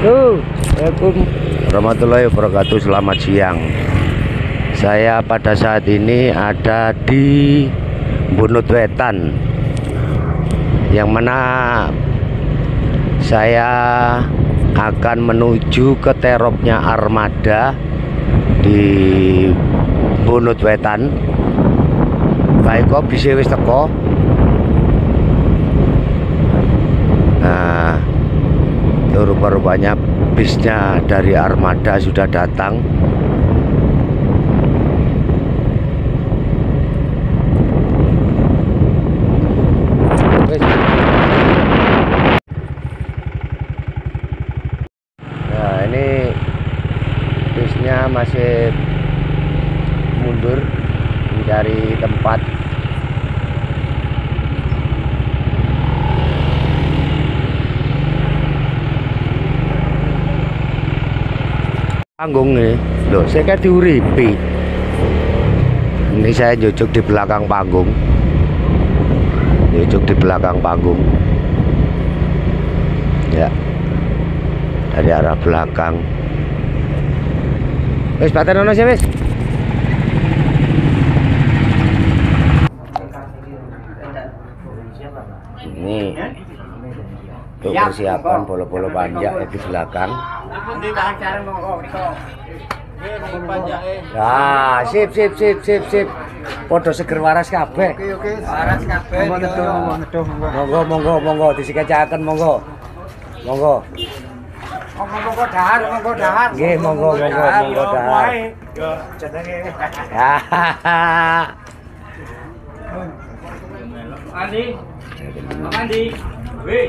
Assalamualaikum. Warahmatullahi wabarakatuh. Selamat siang. Saya pada saat ini ada di Bunut Wetan. Yang mana Saya akan menuju ke teropnya armada Di Bunut Wetan. Baik kok bisa wis teko Nah itu rupa-rupanya bisnya dari armada sudah datang nah ini bisnya masih mundur mencari tempat panggung nih loh saya kan diuripi. Ini saya jujuk di belakang panggung. Jujuk di belakang panggung. Ya. Dari arah belakang. Wis paten ono sih wis ini untuk persiapan bolo-bolo panjang ya di belakang Nah, sip sip sip sip sip. Podo seger waras kabeh. Oke oke. Waras kabeh. Monggo monggo neduh, monggo. Monggo monggo monggo disikecaken monggo. Monggo. Dahar, monggo dahar. Nggih, monggo monggo monggo dahar. Yo jenenge. Hahaha. Andi, Andi, wih.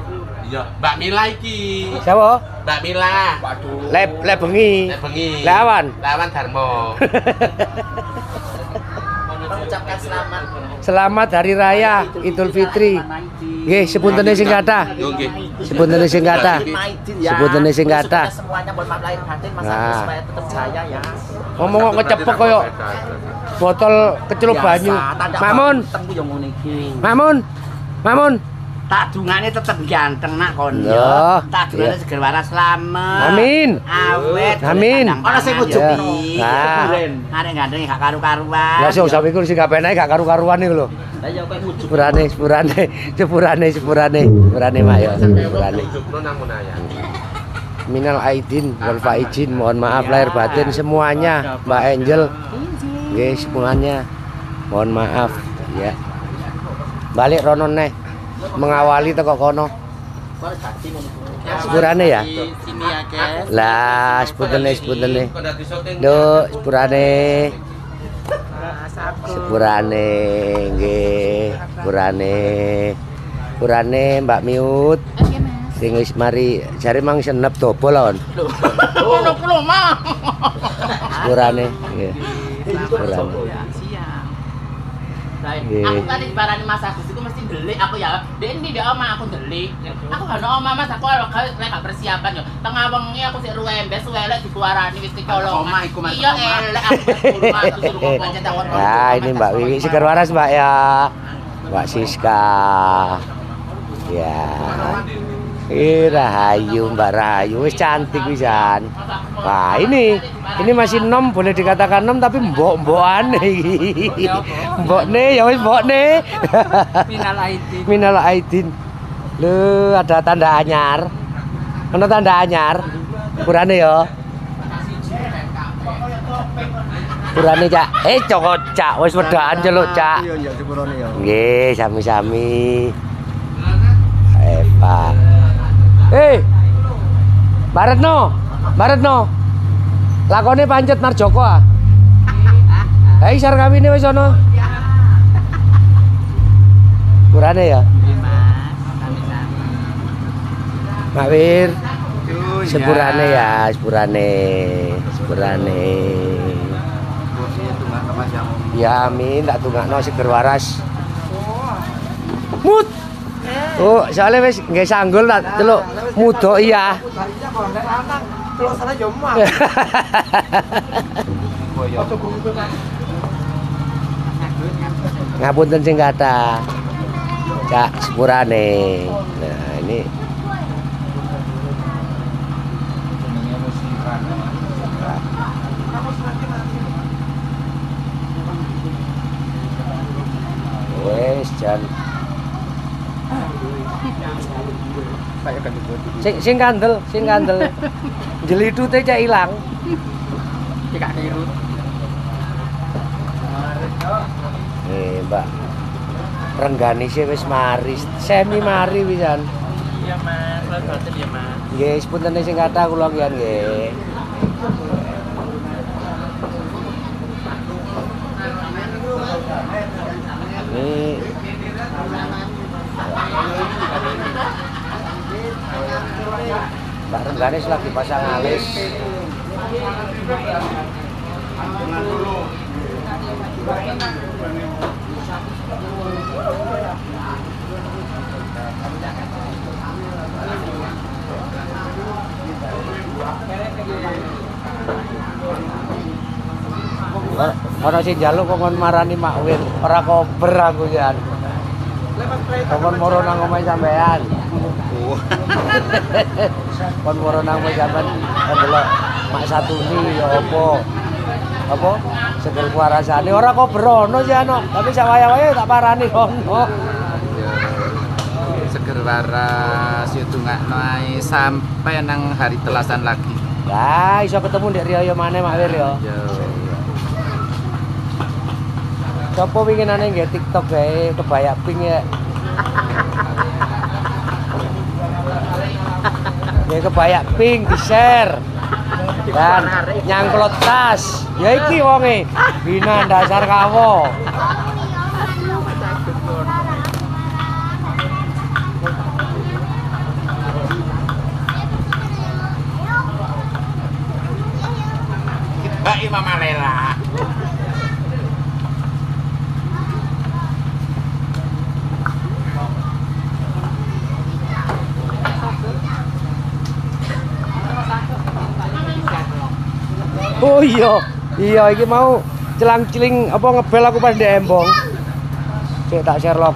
ya. Mbak Mila iki. Siapa? Mbak Mila. Waduh. Lep lep bengi. Lek bengi. Lawan. Lawan Darmo. Mengucapkan selamat. Selamat hari raya Idul Fitri. Nggih, sepuntene sing kathah. Yo nggih. Sepuntene sing kathah. Maidin ya. Sebutannya sing kathah. kita Semuanya mohon maaf lahir batin Mas Nah. Agus supaya tetap jaya ya. Ngomong kok kecepek koyo botol kecelup banyu. Mamun. Mamun. Mamun. Tak dungane tetep ganteng nak kon yo. Tak iya. dungane seger waras selamat. Amin. Awet. Amin. Ora sing Ya. ujug Nah. Arek ganteng gak karu-karuan. Lah sing usah iku sing kapenake gak karu-karuan iku lho. Lah ya kowe ujug. Sepurane, sepurane, sepurane, sepurane, sepurane mak ya, sepurane. Minal aidin wal faizin, mohon maaf lahir batin semuanya, Mbak Angel. Nggih, semuanya. Mohon maaf ya. Balik rono neh. Mengawali teko kono. Sepurane ya? Lah, dadi syuting? Nduk, sepurane. Sepurane nggih, sepurane. Sepurane Mbak Miut. Sing wis mari jare mang senep dobol lawan. Ono kulo mah. Sepurane nggih. Sepurane. Lah, Nggih. aku kan barani Mas Agus itu mesti delik aku ya. Dek ini dia oma aku delik. Aku kan oma Mas aku kalau gak gak persiapan yo. Tengah wengi aku sik ruembes welek dikuarani wis dicolong. Oma iku, Mas, Iya elek aku suruh ngomong. Ya, ini Mbak Wiwi seger waras Mbak ya. Mbak Siska. Ya. Ih, Rahayu, Mbak Rahayu, wis cantik wisan. Wah, ini ini masih nom boleh dikatakan nom tapi mbok-mbokan iki. Mbokne ya wis mbokne. Minal aidin. Minal aidin. Lu ada tanda anyar. Ono tanda anyar. Kurane ya. Kurane Cak. Eh cokot Cak, wis wedaan celuk Cak. Iya iya ya. Nggih, sami-sami. Eva. Eh. Baretno. Baretno. Lakone pancet Narjoko ah. Hei, sar kawine wis ana. Kurane ya. Mak Wir, sepurane ya, sepurane. Sepurane. Ya amin, tak tungakno seger waras. Mut. Oh, soalnya wis nggak sanggul tak celuk mudo iya. Telur sana. Ngapunten sing kata. Cak sepurane. Nah, ini wes jan sing sing kandel sing kandel. Jelitute cek ilang. Tidak niru. nih mbak. Renggani sih wis mari semi mari pisan. Iya mas, lo boten ya mas. nggih sepunten sing kata kula nggih nggih. Ini Mbak Rengganis lagi pasang alis Ora sing njaluk kok ngon marani Mak Win, ora kober aku jan. Kon moro nang omahe sampean. Kon moro nang omahe sampean kon delok Mak Satuni ya apa? Apa? Segel kuarasane ora kober ono sih ano, tapi sawaya-waya tak parani ono. Seger waras itu nggak naik sampai nang hari telasan lagi. Lah iso ketemu Ndek Riyo maneh Mak Wir ya. Yo. Sopo winginane nggih TikTok gawe kebaya pink ya. Nggih kebaya pink di-share. Dan nyangklot tas. Ya iki wonge. Bina dasar kawo. Iya. Iya iki mau celang-celing apa ngebel aku ndek embong. Cek tak share log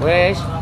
anu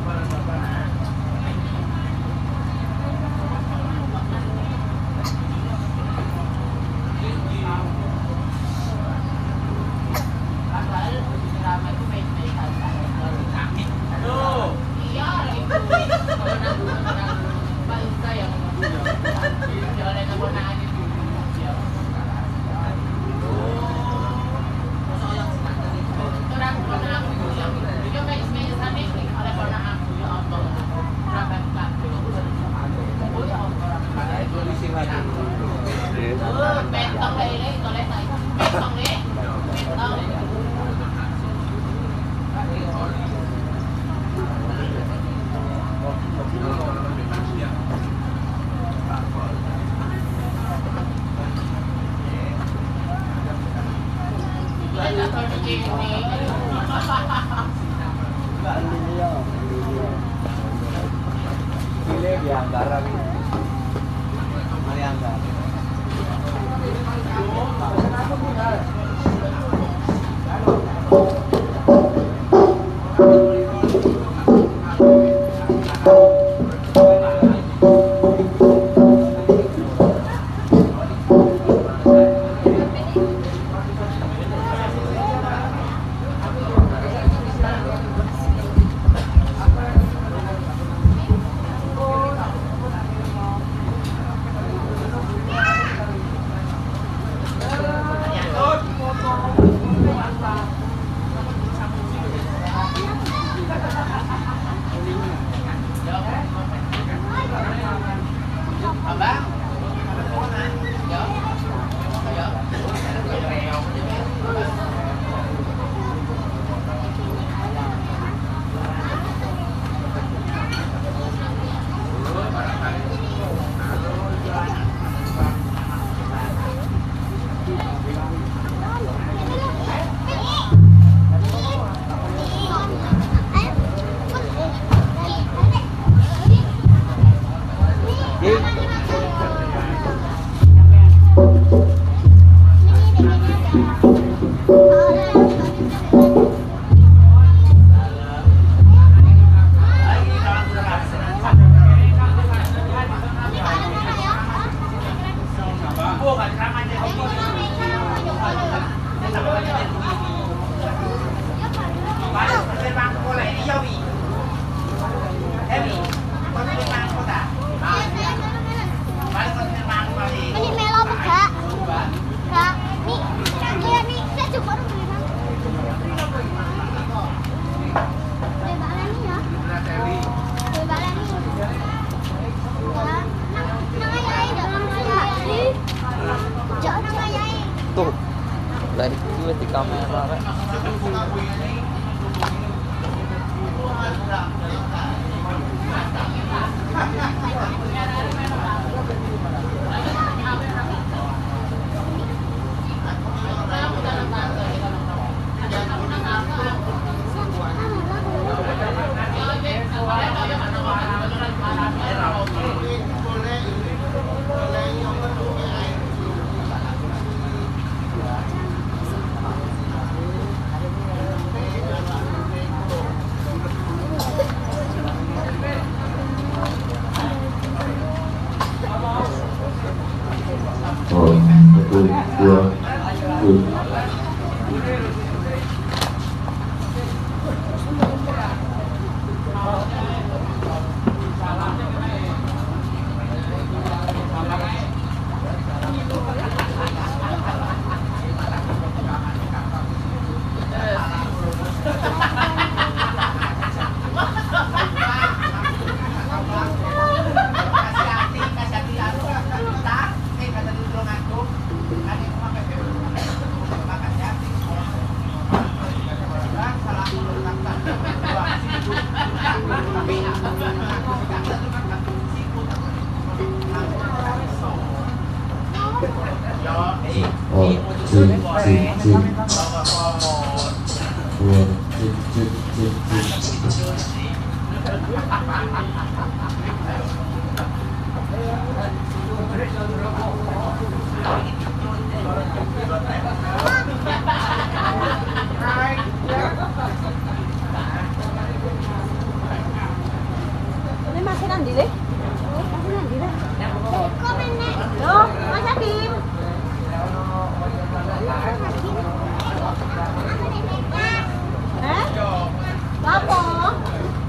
Thank you. Gue di kamera. Rek. 哦，这这这，我这这这这。没嘛，谁让你嘞？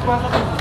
Kita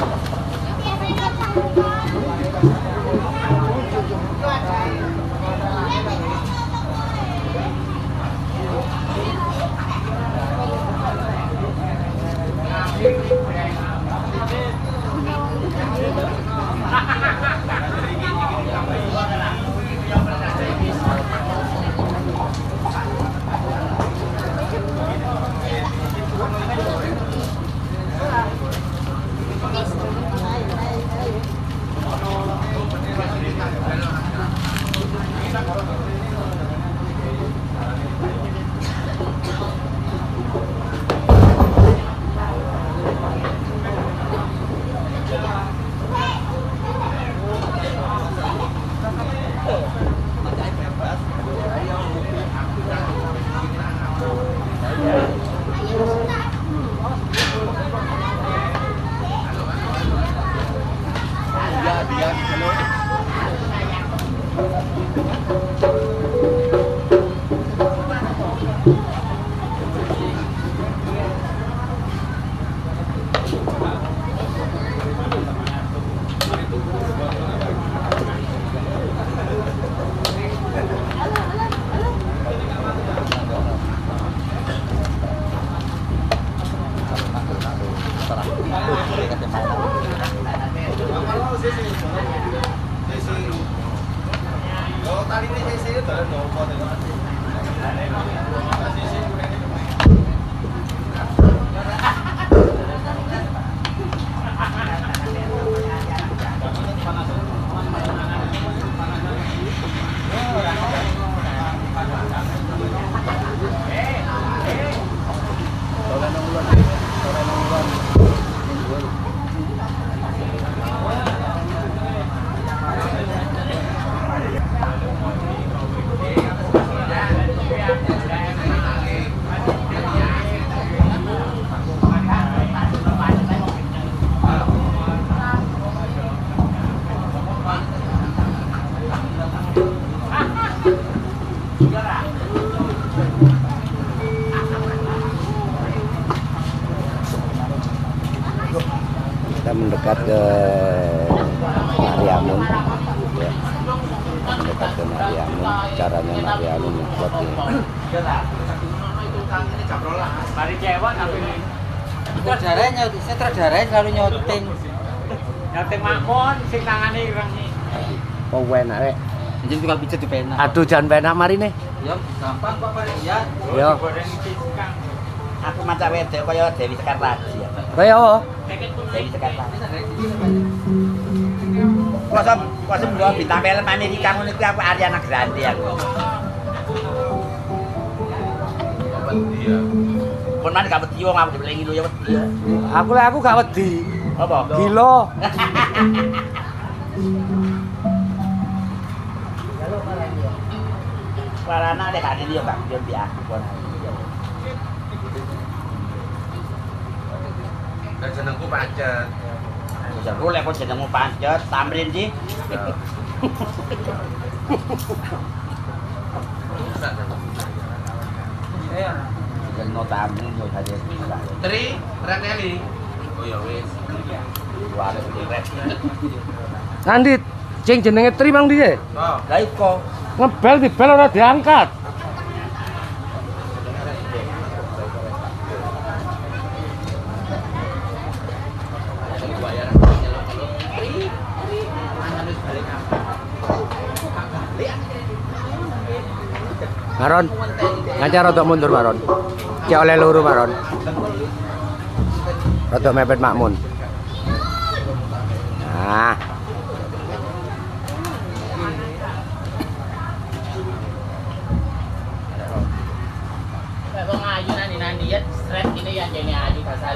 mendekat ke Mariamun ya. mendekat ke Mariamun caranya Mariamun seperti ini. Mari cewek tapi Sutradaranya, sutradaranya selalu nyuting. nyoting makmun sing tangane ireng iki. Oh enak rek. Jadi tukang pijat di pena. Aduh jangan penak mari nih. Ya, gampang kok Pak ya. Kang. Aku macam wedok kaya Dewi Sekar Raji ya. Kaya apa? Kuasa kuasa bintang film Amerika ngono iki aku Ariana Grande aku. Pun mana gak wedi wong aku dibelengi lu ya wedi. Aku lah aku gak wedi. Apa? Gila. Kan dia Kak, dia aku. Dan senengku pacet. Seru lek kok jenengmu pancet, tamrin sih. Jeneng tamrin yo tadi. Tri, Reneli. Oh ya wis. Nanti cing jenenge Tri Bang dia. Oh, Lah iko. Ngebel di bel ora diangkat. Maron, ngajar rodok mundur Maron. Cek oleh luru Maron. Rodok mepet makmun. Nah,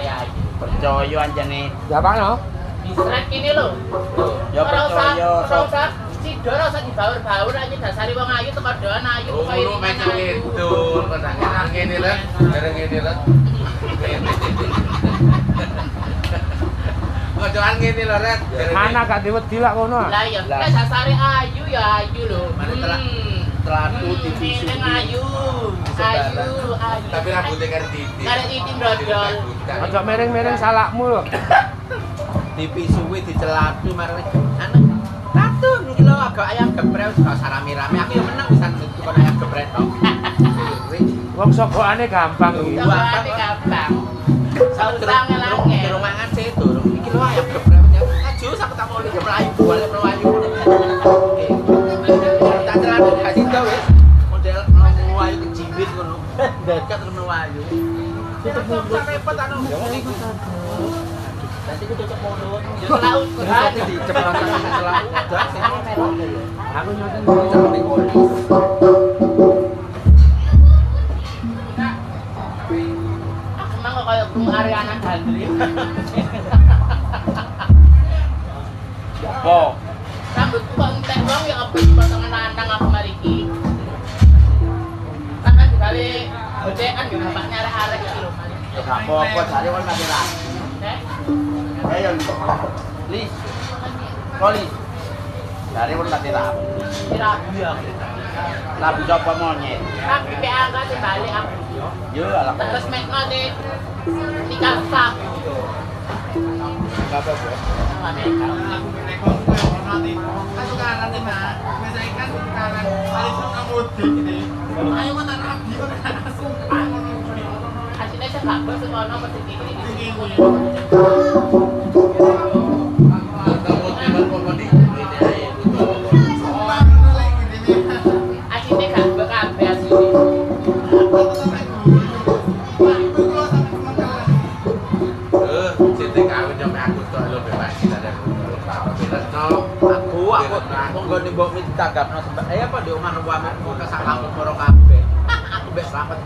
ya. Percaya anjane. siapa no? Di strek ini lho. Ya percaya, ora Sob. usah sido ora usah dibaur-baur aja dasari wong ayu teko doan ayu oh, kaya lu ini main ayu. itu. Katanya ngene let, dereng ngene let. Kocokan ngene lho, Red. Mana gak diwedi lah kono. ah. Lah ya, lah dasari ayu ya ayu lho. Mana telah- Hmm. Telatu Hmm, ini Suwi. ayu. Ayu, ayu. Tapi rambutnya kan titik. Karek titik brodol. Ojo mereng-mereng salakmu lho. TV suwi dicelatu marane. Ratu iki agak ayam geprek gak usah rame-rame. Aku yang menang bisa tukang ayam geprek tok. Wong sogokane gampang iki. Ini gampang. Sausah ngelangke. Di rumahan saya turun. Iki lho ayam geprek. Aju aku tak mau lihat melayu balik melayu. Oke. Tak celana kasih tau wis. Model melayu kecibit ngono. Dekat terus melayu. Tutup mulut repot anu. Nanti ku tutup mulut. Ya di sih. Aku nyoten Emang kok kayak burung Ariana Grande. Oh, Rambutku kok entek wong ya apa potongan lanang apa mariki. Kan dikali gocekan ya bapaknya arek-arek iki lho. Mari. ya gak apa-apa, jare wong masih rapi. Eh, Ayo, Lis. Koli. Jare wong masih rapi. dirabi ya. Rapi sapa monyet? Tapi pe angkat balik aku. Yo, alah. Terus mek ngote nikah sak. Gak apa-apa. Asine saya gak bos ngono apa sing iki. Asine gak bos kabeh asine. Eh, cinta kawin sampe aku tok lho bebas Aku, aku, monggo nih mbok minta tanggapno sembah. Eh apa di omah ruwamu ke sak kampung moro kabeh. Aku mbek slamet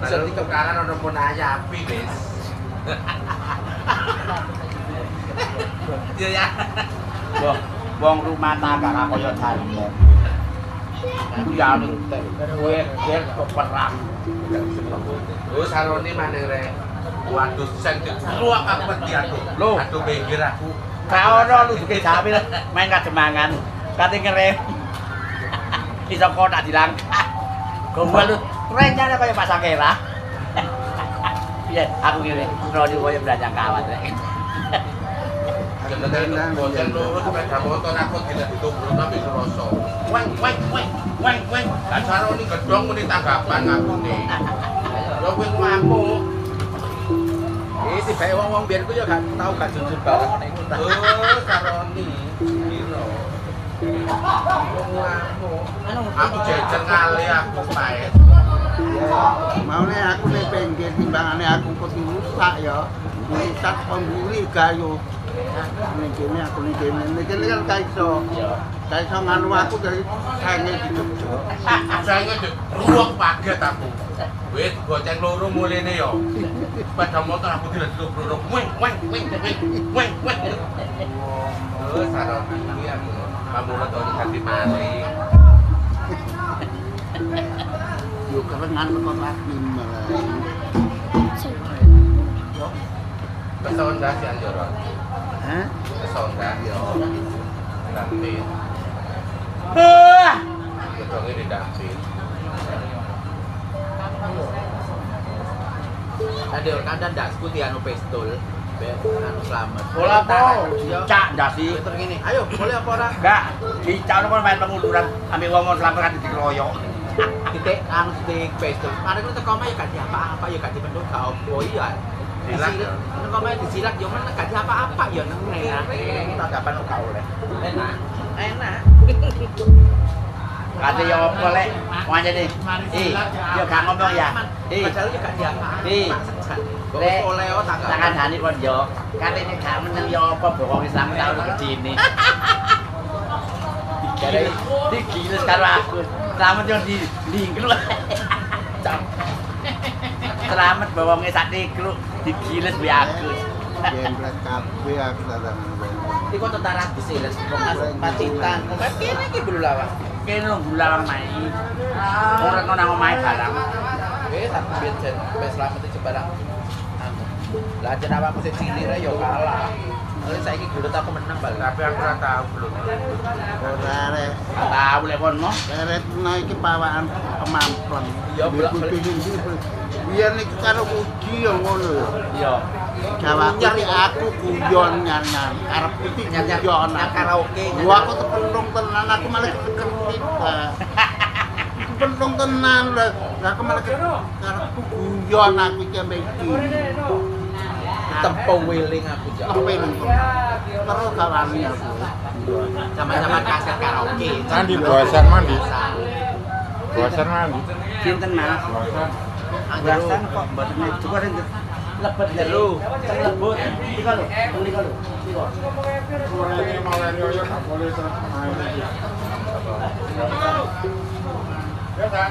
biyen. Padahal tukaran ono pun aja api, Wis. Ya. Wong wong rumah tangga gak koyo jarian. Aku ya ning kowe kowe kok perang. Oh, sarone maneh rek. Waduh, sing dikeluak aku wedi aku. Loh. aduh pinggir aku. Ka ono lu duke jamil main kademangan. Kate ngerem. Iso kok tak dilangkah. Gombal lu rencana kaya Mas Akela. Iya, aku ngene. Rodi koyo belanjang kawat rek. Sepeda motor aku tidak ditubruk tapi. Weng, weng, weng, weng, weng. Lah sarone gedhong muni tanggapan aku nih. Lho kowe ngamuk. Tiba wong-wong biyen ku ya gak tau gak jujur bareng ngene iku ta. Oh, saroni. Piro? Wong ngamuk. Aku jejer ngale aku pae. Mau nih aku nih pinggir timbangane aku peti rusak ya. Rusak pemburi gayo. Nih kene aku nih kene. Nih kene kan gak iso. Gak iso nganu aku dari senge dicocok. Saya ruwak paget aku. Wit goceng loro mulene yo. Sepeda motor aku tidak duduk Weng weng weng weng weng weng. Oh, saroni iki aku. Kamu lo tau ganti maling. Kerengan kok lagi malah. Si Anjoro. Hah? Yo. Di. Ada skuti anu pistol. Anu selamat. Bola apa? Cak. Terus ngene, ayo boleh apa ora? Enggak, dicak kan main penguluran ambil wong wong selamat kan dikeroyok. Titik anu titik pistol. Mari kita teko ya gak apa-apa ya gak gak opo iya. Silat, ya. Nek kok disilat yo mana gak apa-apa ya nang enak. Tak kapan kau oleh. Enak. Enak. Kata ya apa lek? Wanya nih. Eh, dia gak ngomong ya. Eh, Padahal ya gak diapa. Eh. Kok Lek, oleh oh tak tangan hani kon yo. Kata ini gak meneng ya apa bohong Islam tahu begini. Jadi digiles karo aku. Selamat yo di lingkul. Cam. Selamat bawa nge sak tegru digiles be aku. Jembret kabeh aku datang. Iku tentara disiles pas pacitan. Kene iki bulu lawas. Kene nang bulu lawas mai. Ora kono nang omahe barang. Wis tak biyen pas selamat di jembarang. Lah jeneng awakku sing cilik ya kalah. Oh, saya ini gudut aku menang bal. Tapi aku nggak tahu belum. Ora tere. Nggak tahu lah, kono. Tere, iki pawakan pawaan pemampuan. Iya, belak Biar ini karo ugi yang ngono. Iya. Jawa aku guyon aku kuyon nyanyan. Karo kuji kuyon. Karaoke. Gua aku tepenung tenan, aku malah keken tiba. Tepenung tenang lah. Aku malah keken. Karo kuyon aku ini sampai tempo wiling aku jauh. Terus kawani aku. Sama-sama kaset karaoke. Mandi, bosan mandi. Bosan mandi. Sinten Mas? Bosan. Anggasan kok rindu. Lebet jero. Sing lebut. Iki lho, iki lho. Mulai mulai yoyo tak boleh terus main lagi. Ya kan?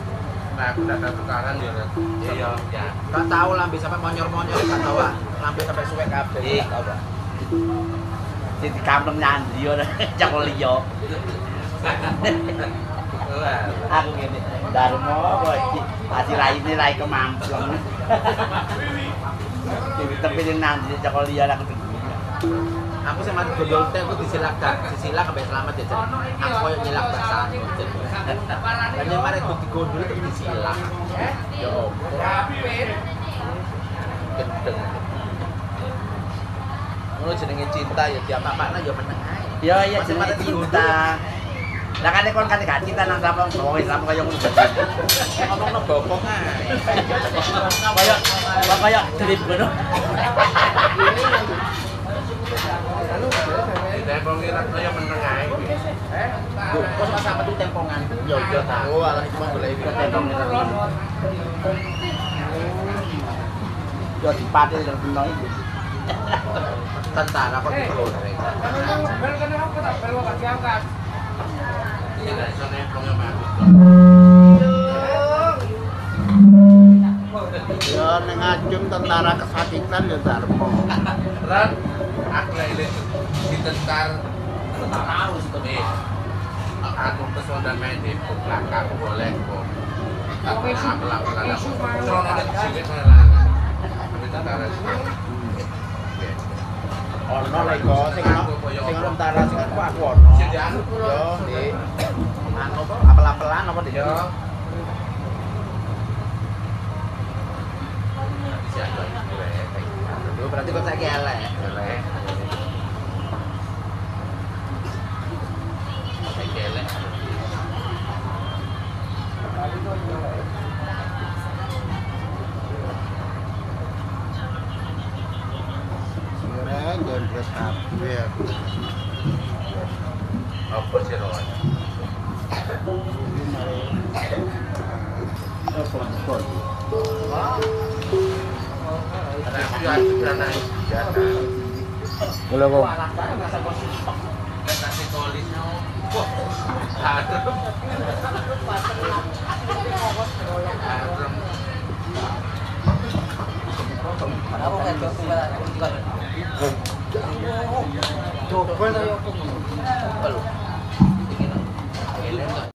Aku udah tukaran ya. Ren. Iya, ya. Gak tahu lambe sampai monyor-monyor gak tahu ah. Lambe sampai suwe kabeh. Gak tahu ah. Di kampung nyandi ora cak liyo. Aku ngene. Darmo kok iki ati raine rai kemampleng. Di tepi ning nandi cak liyo aku Aku sih mati gondol teh aku disilak dak, disilak sampai selamat ya jen. Aku koyo nyilak bahasa anu. Dan yang mari aku digondol terus disilak. Ya. Gendeng. Ngono jenenge cinta ya diapa-apana ya meneng ae. Ya iya Masih jenenge cinta. Lah kan kon kan gak cinta nang kampung bawa Islam kaya ngono. Ngomongno bokong ae. Kaya kaya drip ngono. Kok sama sama tuh tempongan. Ya udah tahu alah cuma boleh ikut tempong itu. Yo dipatil dan iki. Tentara kok. Ini nempong sama aku. Ya ning ajeng tentara kesakitan ya Darmo. Ran, aku lah ini Tahu. Aku main di belakang boleh kok. Tapi tentara sih. Ono lek kok sing ono sing ono tentara sing aku aku ono. Sing dianu Yo, di anu apa apel-apelan apa? Yo, berarti kok saiki elek. Elek. Saiki elek. Sireng jempret kabeh aku. Apa sih kok. 不，啥 都。